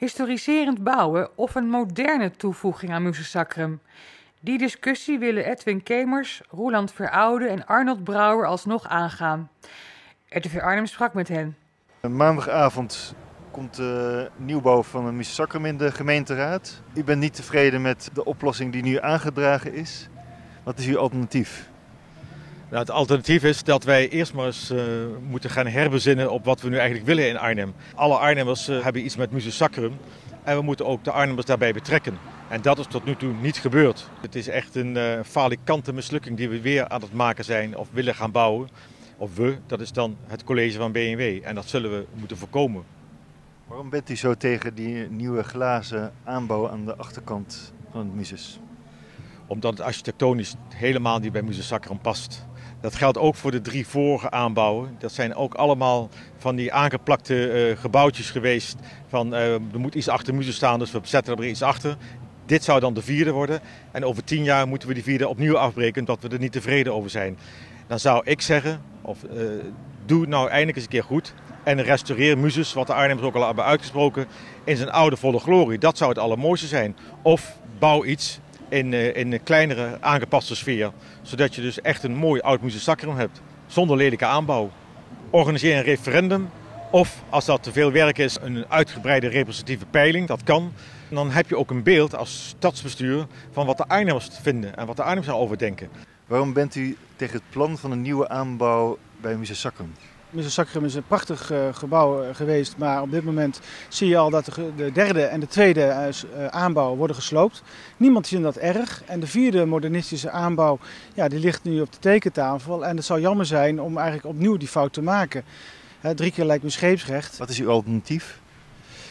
Historiserend bouwen of een moderne toevoeging aan Musensacrum? Die discussie willen Edwin Kemers, Roeland Veroude en Arnold Brouwer alsnog aangaan. RTV Arnhem sprak met hen. Maandagavond komt de nieuwbouw van een Musensacrum in de gemeenteraad. U bent niet tevreden met de oplossing die nu aangedragen is. Wat is uw alternatief? Nou, het alternatief is dat wij eerst maar eens uh, moeten gaan herbezinnen op wat we nu eigenlijk willen in Arnhem. Alle Arnhemmers uh, hebben iets met Musensacrum en we moeten ook de Arnhemmers daarbij betrekken. En dat is tot nu toe niet gebeurd. Het is echt een uh, falikante mislukking die we weer aan het maken zijn of willen gaan bouwen. Of we, dat is dan het college van BMW. En dat zullen we moeten voorkomen. Waarom bent u zo tegen die nieuwe glazen aanbouw aan de achterkant van het Muses? Omdat het architectonisch helemaal niet bij Musensacrum past. Dat geldt ook voor de drie vorige aanbouwen. Dat zijn ook allemaal van die aangeplakte uh, gebouwtjes geweest. Van uh, er moet iets achter muzen staan, dus we zetten er iets achter. Dit zou dan de vierde worden. En over tien jaar moeten we die vierde opnieuw afbreken, omdat we er niet tevreden over zijn. Dan zou ik zeggen, of uh, doe nou eindelijk eens een keer goed. En restaureer Muses, wat de Arnhemmers ook al hebben uitgesproken, in zijn oude volle glorie. Dat zou het allermooiste zijn. Of bouw iets in, uh, in een kleinere aangepaste sfeer. Zodat je dus echt een mooi oud Musensacrum hebt. Zonder lelijke aanbouw. Organiseer een referendum. Of als dat te veel werk is, een uitgebreide representatieve peiling. Dat kan. Dan heb je ook een beeld als stadsbestuur van wat de Arnhemmers vinden en wat de Arnhemmers erover denken. Waarom bent u tegen het plan van een nieuwe aanbouw bij Musensacrum? Musensacrum is een prachtig uh, gebouw uh, geweest, maar op dit moment zie je al dat de, de derde en de tweede uh, aanbouw worden gesloopt. Niemand vindt dat erg. En de vierde modernistische aanbouw, ja, die ligt nu op de tekentafel. En het zou jammer zijn om eigenlijk opnieuw die fout te maken. drie keer lijkt me scheepsrecht. Wat is uw alternatief?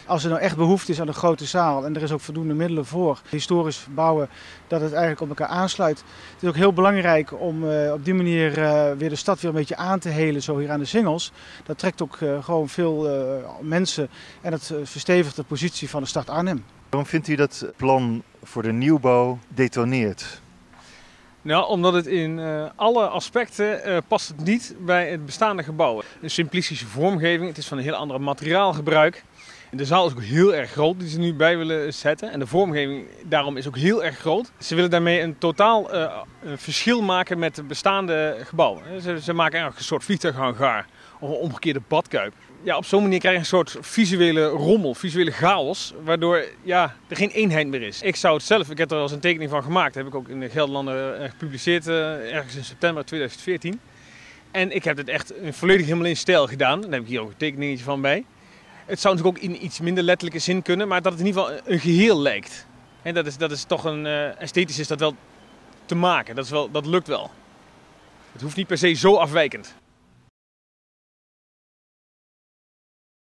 Als er nou echt behoefte is aan een grote zaal en er is ook voldoende middelen voor, historisch bouwen, dat het eigenlijk op elkaar aansluit. Het is ook heel belangrijk om uh, op die manier uh, weer de stad weer een beetje aan te helen, zo hier aan de singels. Dat trekt ook uh, gewoon veel mensen en het verstevigt de positie van de stad Arnhem. Waarom vindt u dat plan voor de nieuwbouw detoneert? Nou, omdat het in uh, alle aspecten uh, past het niet bij het bestaande gebouw. Een simplistische vormgeving, het is van een heel ander materiaalgebruik. De zaal is ook heel erg groot die ze nu bij willen zetten. En de vormgeving daarom is ook heel erg groot. Ze willen daarmee een totaal een verschil maken met de bestaande gebouwen. Ze, ze maken eigenlijk een soort vliegtuighangar of een omgekeerde badkuip. Ja, op zo'n manier krijg je een soort visuele rommel, visuele chaos, waardoor ja, er geen eenheid meer is. Ik zou het zelf, ik heb er al eens een tekening van gemaakt, dat heb ik ook in de Gelderlanden gepubliceerd, uh, ergens in september 2014. En ik heb het echt volledig helemaal in stijl gedaan. Daar heb ik hier ook een tekeningetje van bij. Het zou natuurlijk ook in iets minder letterlijke zin kunnen, maar dat het in ieder geval een geheel lijkt. En dat is, dat is toch een, uh, esthetisch is dat wel te maken. Dat, is wel, dat lukt wel. Het hoeft niet per se zo afwijkend.